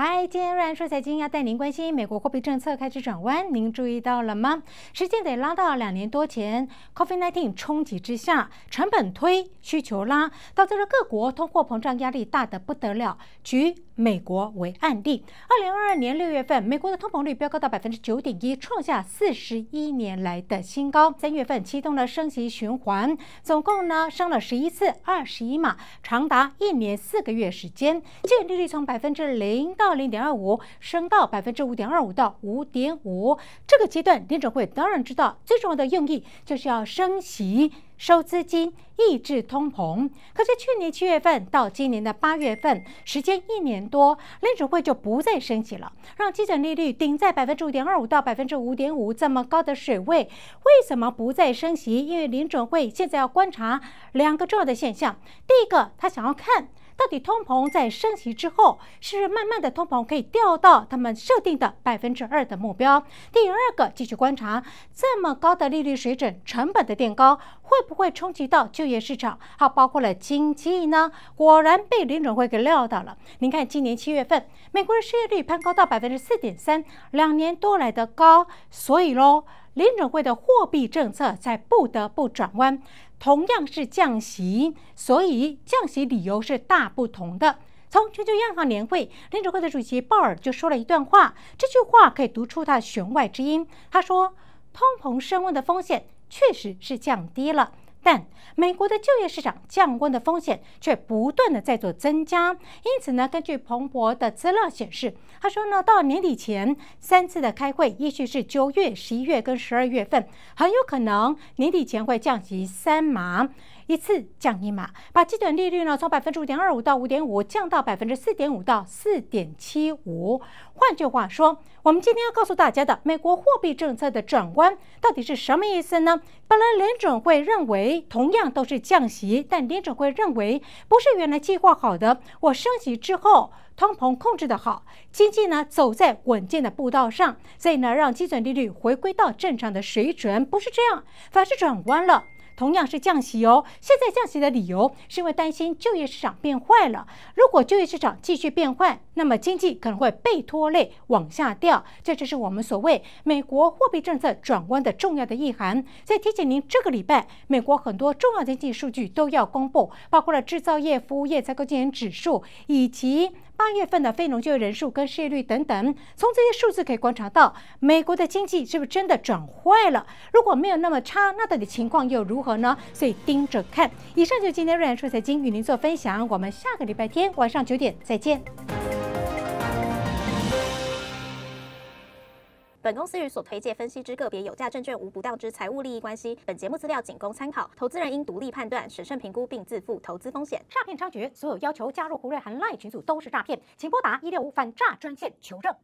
嗨，今天瑞安说财经要带您关心美国货币政策开始转弯，您注意到了吗？时间得拉到两年多前，COVID-19 冲击之下，成本推，需求拉，导致了各国通货膨胀压力大得不得了。举美国为案例，二零二二年六月份，美国的通膨率飙高到百分之九点一，创下四十一年来的新高。三月份启动了升息循环，总共呢升了十一次，二十一码，长达一年四个月时间，基准利率从百分之零到到零点二五升到百分之五点二五到五点五。这个阶段，联准会当然知道最重要的用意就是要升息。收资金抑制通膨，可是去年七月份到今年的八月份，时间一年多，联准会就不再升息了，让基准利率顶在百分之五点二五到百分之五点五这么高的水位。为什么不再升息？因为联准会现在要观察两个重要的现象。第一个，他想要看。到底通膨在升息之后，是慢慢的通膨可以掉到他们设定的百分之二的目标？第二个，继续观察这么高的利率水准，成本的垫高会不会冲击到就业市场？还包括了经济呢？果然被联准会给料到了。您看，今年七月份，美国的失业率攀高到百分之四点三，两年多来的高，所以喽。联准会的货币政策在不得不转弯，同样是降息，所以降息理由是大不同的。从全球央行年会，联准会的主席鲍尔就说了一段话，这句话可以读出他的弦外之音。他说：“通膨升温的风险确实是降低了。”但美国的就业市场降温的风险却不断的在做增加，因此呢，根据彭博的资料显示，他说呢，到年底前三次的开会，也许是九月、十一月跟十二月份，很有可能年底前会降级三码。一次降一码，把基准利率呢从百分之五点二五到五点五降到百分之四点五到四点七五。换句话说，我们今天要告诉大家的美国货币政策的转弯到底是什么意思呢？本来联准会认为同样都是降息，但联准会认为不是原来计划好的。我升息之后，通膨控制的好，经济呢走在稳健的步道上，所以呢让基准利率回归到正常的水准，不是这样，反是转弯了。同样是降息哦，现在降息的理由是因为担心就业市场变坏了。如果就业市场继续变坏，那么经济可能会被拖累往下掉。这就是我们所谓美国货币政策转弯的重要的意涵。再提醒您，这个礼拜美国很多重要经济数据都要公布，包括了制造业、服务业采购经理指数以及。八月份的非农就业人数跟失业率等等，从这些数字可以观察到，美国的经济是不是真的转坏了？如果没有那么差，那到底情况又如何呢？所以盯着看。以上就是今天瑞安说财经与您做分享，我们下个礼拜天晚上九点再见。本公司与所推介分析之个别有价证券无不当之财务利益关系。本节目资料仅供参考，投资人应独立判断、审慎评估并自负投资风险。诈骗猖獗，所有要求加入胡瑞涵赖群组都是诈骗，请拨打一六五反诈专线求证。